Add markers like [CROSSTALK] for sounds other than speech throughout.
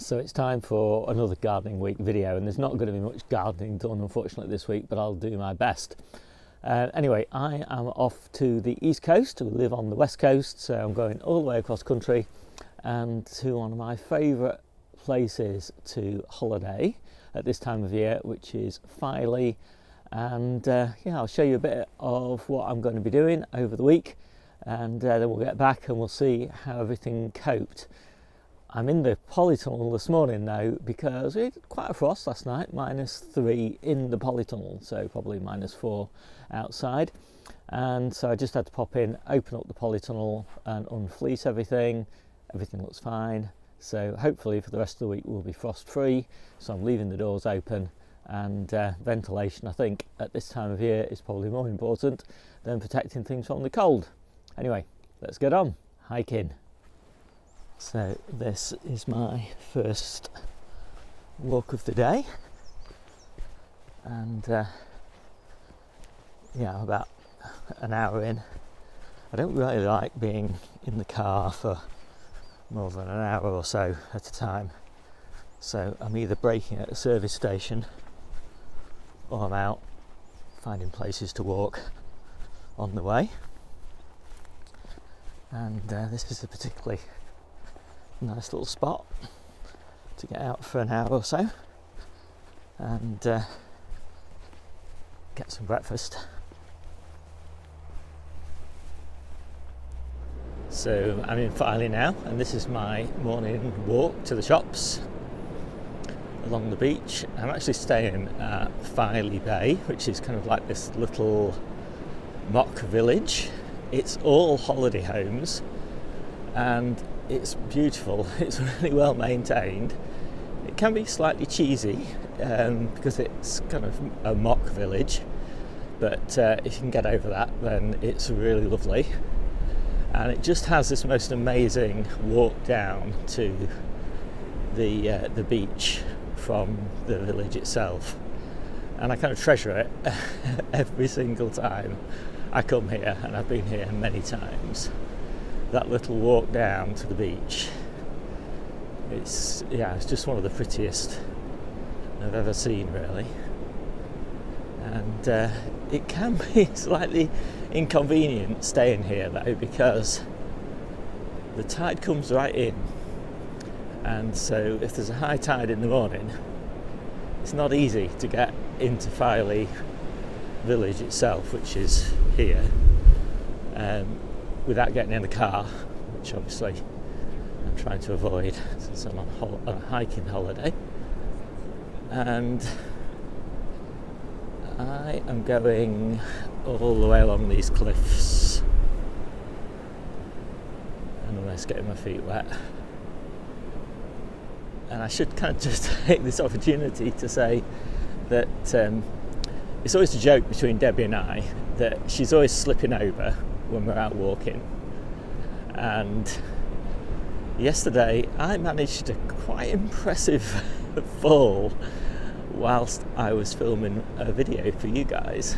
So it's time for another gardening week video, and there's not going to be much gardening done unfortunately this week, but I'll do my best. Uh, anyway, I am off to the east coast. We live on the west coast, so I'm going all the way across country and to one of my favourite places to holiday at this time of year, which is Filey. And uh, yeah, I'll show you a bit of what I'm going to be doing over the week, and uh, then we'll get back and we'll see how everything coped. I'm in the polytunnel this morning now because we had quite a frost last night, minus three in the polytunnel, so probably minus four outside. And so I just had to pop in, open up the polytunnel and unfleece everything. Everything looks fine. So hopefully for the rest of the week we'll be frost free. So I'm leaving the doors open and uh, ventilation I think at this time of year is probably more important than protecting things from the cold. Anyway, let's get on hiking. So this is my first walk of the day, and uh, yeah, about an hour in. I don't really like being in the car for more than an hour or so at a time. So I'm either braking at a service station or I'm out finding places to walk on the way. And uh, this is a particularly nice little spot to get out for an hour or so and uh, get some breakfast. So I'm in Filey now, and this is my morning walk to the shops along the beach. I'm actually staying at Filey Bay, which is kind of like this little mock village. It's all holiday homes, and it's beautiful. [LAUGHS] It's really well maintained. It can be slightly cheesy um, because it's kind of a mock village, but uh, if you can get over that, then it's really lovely. And it just has this most amazing walk down to the uh, the beach from the village itself, and I kind of treasure it [LAUGHS] every single time I come here, and I've been here many times that little walk down to the beach. It's yeah, it's just one of the prettiest I've ever seen, really. And uh, it can be [LAUGHS] slightly inconvenient staying here though because the tide comes right in, and so if there's a high tide in the morning, it's not easy to get into Filey village itself, which is here. Um, without getting in the car, which obviously I'm trying to avoid since I'm on, hol- on a hiking holiday. And I am going all the way along these cliffs and almost getting my feet wet. And I should kind of just [LAUGHS] take this opportunity to say that um, it's always a joke between Debbie and I that she's always slipping over when we're out walking. And yesterday I managed a quite impressive [LAUGHS] fall whilst I was filming a video for you guys.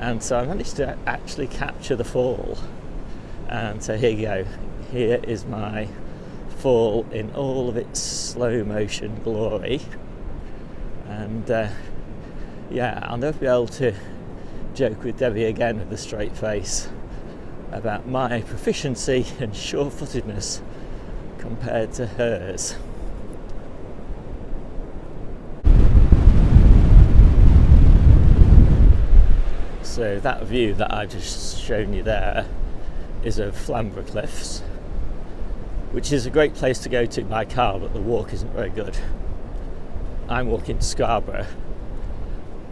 And so I managed to actually capture the fall. And so here you go. Here is my fall in all of its slow motion glory. And uh, yeah, I'll never be able to joke with Debbie again with a straight face about my proficiency [LAUGHS] and sure footedness compared to hers. So, that view that I've just shown you there is of Flamborough Cliffs, which is a great place to go to by car, but the walk isn't very good. I'm walking to Scarborough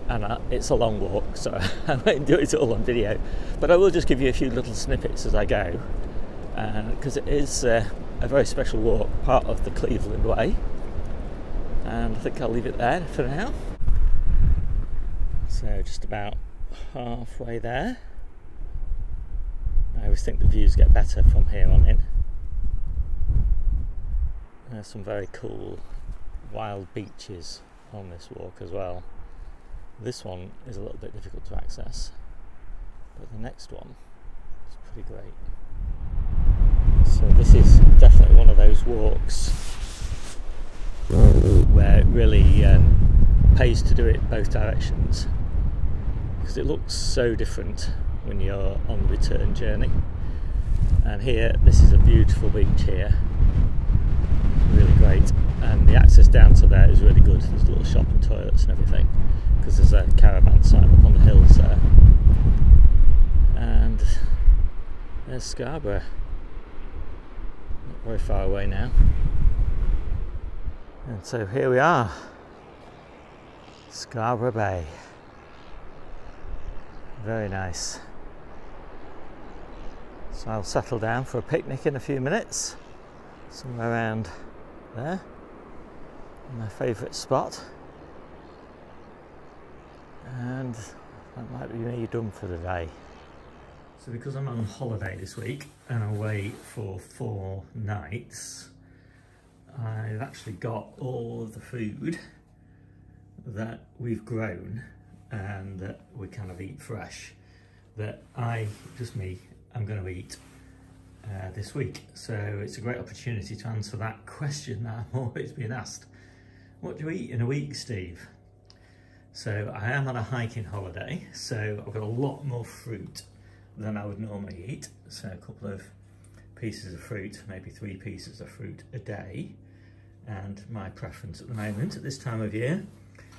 and uh, it's a long walk, so [LAUGHS] I won't do it all on video. But I will just give you a few little snippets as I go, because uh, it is uh, a very special walk, part of the Cleveland Way. And I think I'll leave it there for now. So just about halfway there. I always think the views get better from here on in. There's some very cool wild beaches on this walk as well. This one is a little bit difficult to access, but the next one is pretty great. So this is definitely one of those walks where it really um, pays to do it both directions because it looks so different when you're on the return journey. And here, this is a beautiful beach here, really great. And the access down to there is really good. There's a little shop and toilets and everything because there's a caravan site up on the hills there. And there's Scarborough, not very far away now. And so here we are, Scarborough Bay. Very nice. So I'll settle down for a picnic in a few minutes, somewhere around there, my favourite spot. And that might be me done for the day. So because I'm on holiday this week and away for four nights, I've actually got all of the food that we've grown and that we kind of eat fresh that I, just me, I'm going to eat uh, this week. So it's a great opportunity to answer that [LAUGHS] question that I'm always being asked. What do you eat in a week, Steve? So I am on a hiking holiday, so I've got a lot more fruit than I would normally eat. So a couple of pieces of fruit, maybe three pieces of fruit a day. And my preference at the moment, at this time of year,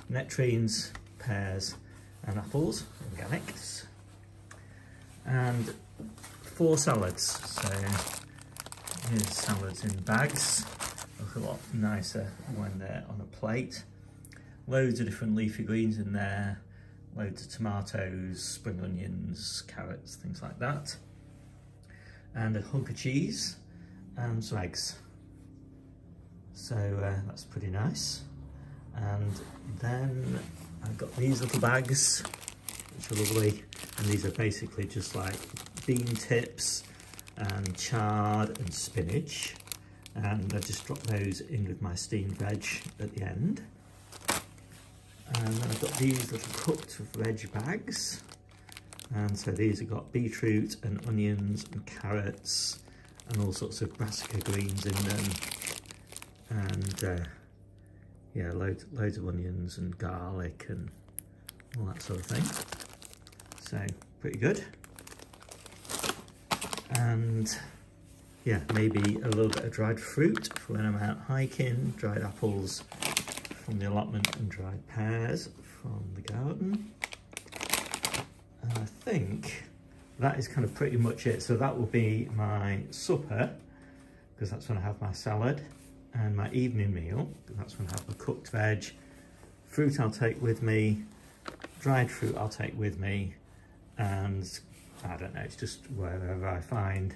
nectarines, pears and apples, organics. And four salads. So here's salads in bags. Look a lot nicer when they're on a plate. Loads of different leafy greens in there. Loads of tomatoes, spring onions, carrots, things like that. And a hunk of cheese and some eggs. So uh, that's pretty nice. And then I've got these little bags, which are lovely. And these are basically just like bean tips and chard and spinach. And I just drop those in with my steamed veg at the end. And then I've got these little cooked veg bags. And so these have got beetroot and onions and carrots and all sorts of brassica greens in them. And uh, yeah, loads, loads of onions and garlic and all that sort of thing. So pretty good. And yeah, maybe a little bit of dried fruit for when I'm out hiking, dried apples from the allotment and dried pears from the garden. And I think that is kind of pretty much it. So that will be my supper, because that's when I have my salad and my evening meal, that's when I have my cooked veg, fruit I'll take with me, dried fruit I'll take with me, and I don't know, it's just wherever I find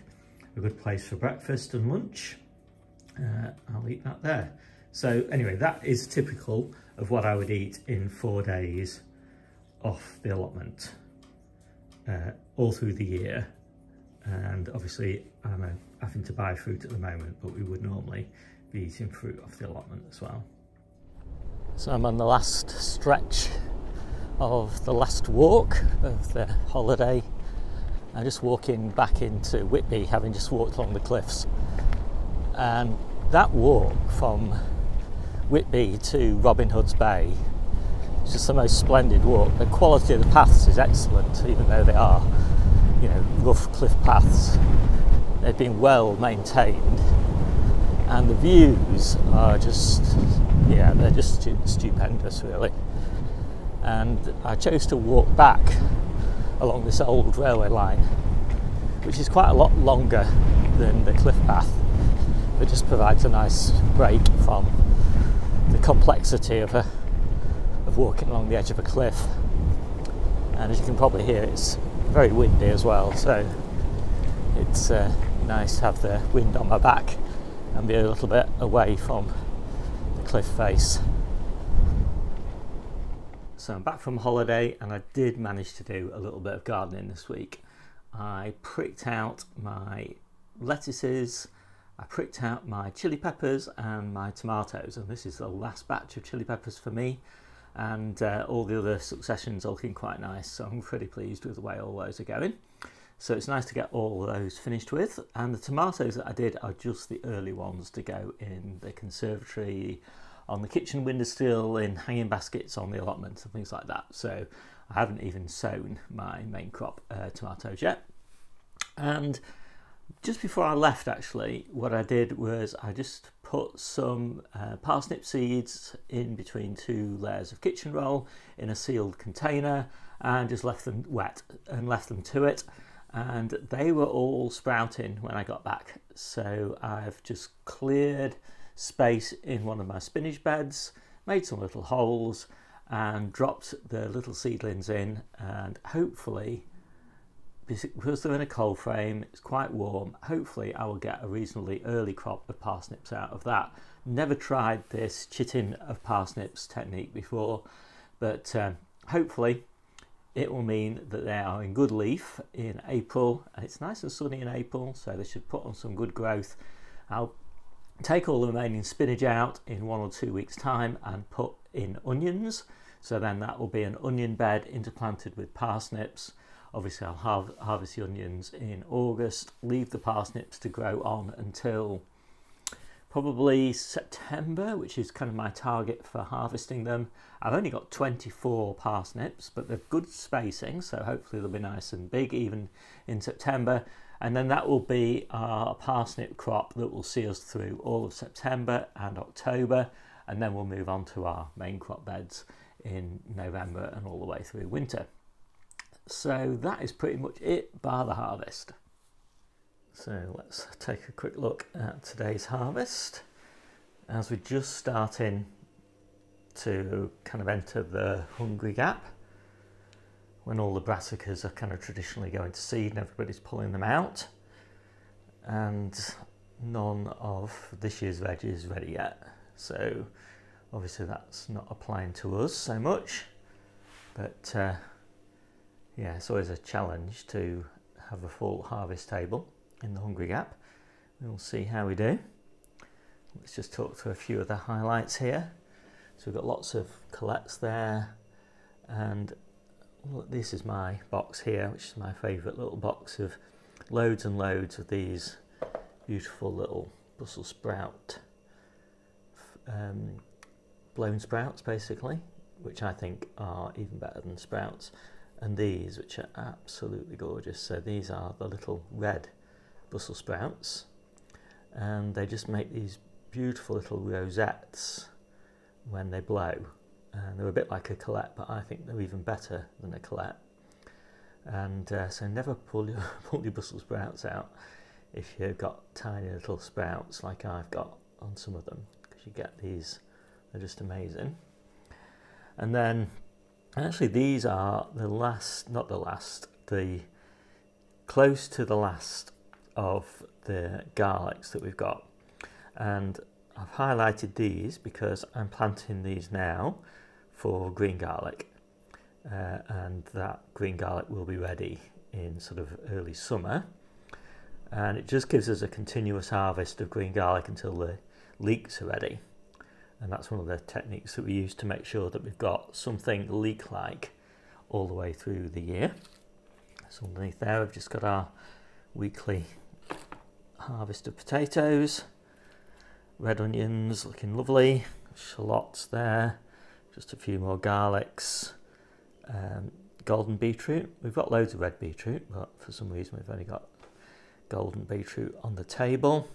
a good place for breakfast and lunch, uh, I'll eat that there. So anyway, that is typical of what I would eat in four days off the allotment uh, all through the year. And obviously I'm uh, having to buy fruit at the moment, but we would normally be eating fruit off the allotment as well. So I'm on the last stretch of the last walk of the holiday. I'm just walking back into Whitby, having just walked along the cliffs. And that walk from Whitby to Robin Hood's Bay is just the most splendid walk. The quality of the paths is excellent, even though they are, you know, rough cliff paths. They've been well maintained and the views are just yeah they're just stupendous really and I chose to walk back along this old railway line which is quite a lot longer than the cliff path but just provides a nice break from the complexity of a of walking along the edge of a cliff and as you can probably hear it's very windy as well so it's uh, nice to have the wind on my back and be a little bit away from the cliff face. So I'm back from holiday and I did manage to do a little bit of gardening this week. I pricked out my lettuces, I pricked out my chili peppers and my tomatoes and this is the last batch of chili peppers for me and uh, all the other successions are looking quite nice so I'm pretty pleased with the way all those are going. So it's nice to get all those finished with. And the tomatoes that I did are just the early ones to go in the conservatory on the kitchen windowsill, in hanging baskets on the allotment and things like that. So I haven't even sown my main crop uh, tomatoes yet. And just before I left, actually, what I did was I just put some uh, parsnip seeds in between two layers of kitchen roll in a sealed container and just left them wet and left them to it. And they were all sprouting when I got back. So I've just cleared space in one of my spinach beds, made some little holes, and dropped the little seedlings in, and hopefully because they're in a cold frame, it's quite warm. Hopefully, I will get a reasonably early crop of parsnips out of that. Never tried this chitting of parsnips technique before, but um, hopefully, it will mean that they are in good leaf in April. And it's nice and sunny in April, so they should put on some good growth. I'll take all the remaining spinach out in one or two weeks' time and put in onions. So then that will be an onion bed interplanted with parsnips Obviously, I'll har harvest the onions in August, leave the parsnips to grow on until probably September, which is kind of my target for harvesting them. I've only got 24 parsnips, but they're good spacing, so hopefully they'll be nice and big even in September. And then that will be our parsnip crop that will see us through all of September and October, and then we'll move on to our main crop beds in November and all the way through winter. So that is pretty much it bar the harvest. So let's take a quick look at today's harvest. As we're just starting to kind of enter the hungry gap, when all the brassicas are kind of traditionally going to seed and everybody's pulling them out. And none of this year's veg is ready yet. So obviously that's not applying to us so much, but uh, yeah, it's always a challenge to have a full harvest table in the Hungry Gap. We'll see how we do. Let's just talk through a few of the highlights here. So we've got lots of Kalettes there and this is my box here, which is my favourite little box of loads and loads of these beautiful little Brussels sprout um, blown sprouts basically, which I think are even better than sprouts. And these which are absolutely gorgeous. So these are the little red Brussels sprouts. And they just make these beautiful little rosettes when they blow and they're a bit like a Kalette but I think they're even better than a Kalette. And uh, so never pull your, [LAUGHS] pull your Brussels sprouts out if you've got tiny little sprouts like I've got on some of them because you get these they're just amazing. And then actually these are the last not the last the close to the last of the garlics that we've got. And I've highlighted these because I'm planting these now for green garlic uh, and that green garlic will be ready in sort of early summer. And it just gives us a continuous harvest of green garlic until the leeks are ready. And that's one of the techniques that we use to make sure that we've got something leek-like all the way through the year. So underneath there we've just got our weekly harvest of potatoes, red onions looking lovely, shallots there, just a few more garlics, um, golden beetroot. We've got loads of red beetroot, but for some reason we've only got golden beetroot on the table.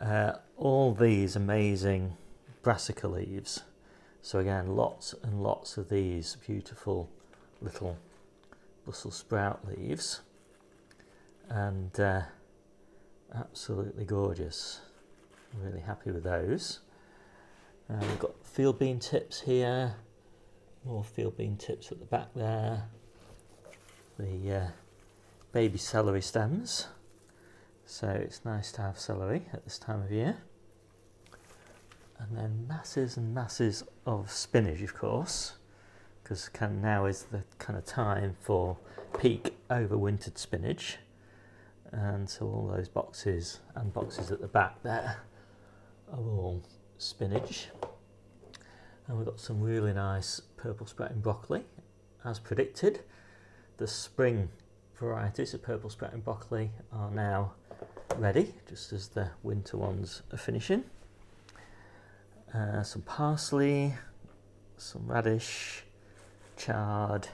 Uh, all these amazing brassica leaves. So again, lots and lots of these beautiful little Brussels sprout leaves and uh, absolutely gorgeous. Really happy with those. And we've got field bean tips here, more field bean tips at the back there. The uh, baby celery stems. So it's nice to have celery at this time of year and then masses and masses of spinach of course because kind of now is the kind of time for peak overwintered spinach and so all those boxes and boxes at the back there are all spinach and we've got some really nice purple sprouting broccoli as predicted the spring varieties of purple sprouting broccoli are now ready just as the winter ones are finishing uh, some parsley, some radish, chard,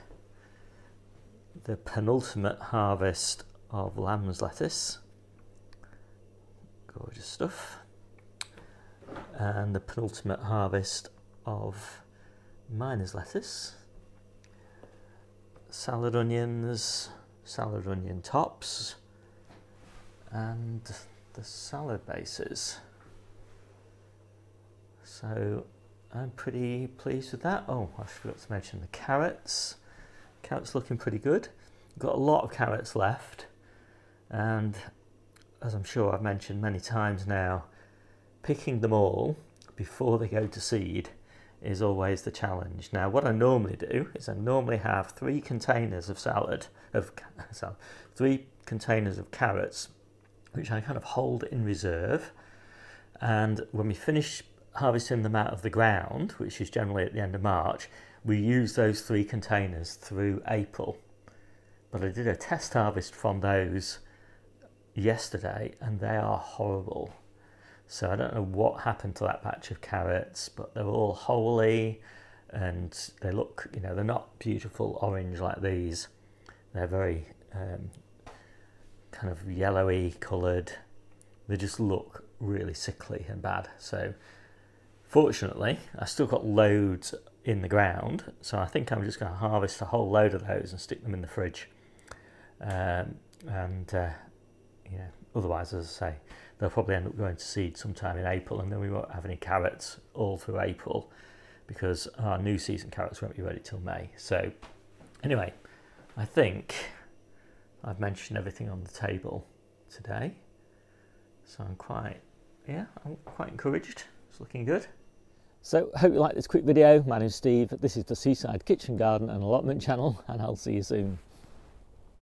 the penultimate harvest of lamb's lettuce. Gorgeous stuff. And the penultimate harvest of miner's lettuce. Salad onions, salad onion tops, and the salad bases. So I'm pretty pleased with that. Oh, I forgot to mention the carrots. Carrots looking pretty good. Got a lot of carrots left, and as I'm sure I've mentioned many times now, picking them all before they go to seed is always the challenge. Now, what I normally do is I normally have three containers of salad, of [LAUGHS] salad, three containers of carrots, which I kind of hold in reserve. And when we finish harvesting them out of the ground, which is generally at the end of March, we use those three containers through April. But I did a test harvest from those yesterday and they are horrible. So I don't know what happened to that batch of carrots, but they're all holy and they look, you know, they're not beautiful orange like these. They're very um, kind of yellowy coloured. They just look really sickly and bad. So fortunately, I still got loads in the ground. So I think I'm just going to harvest a whole load of those and stick them in the fridge. Um, and uh, yeah, otherwise, as I say, they'll probably end up going to seed sometime in April, and then we won't have any carrots all through April because our new season carrots won't be ready till May. So, anyway, I think I've mentioned everything on the table today. So I'm quite, yeah, I'm quite encouraged. It's looking good. So, hope you like this quick video. My name's Steve. This is the Seaside Kitchen Garden and Allotment channel, and I'll see you soon.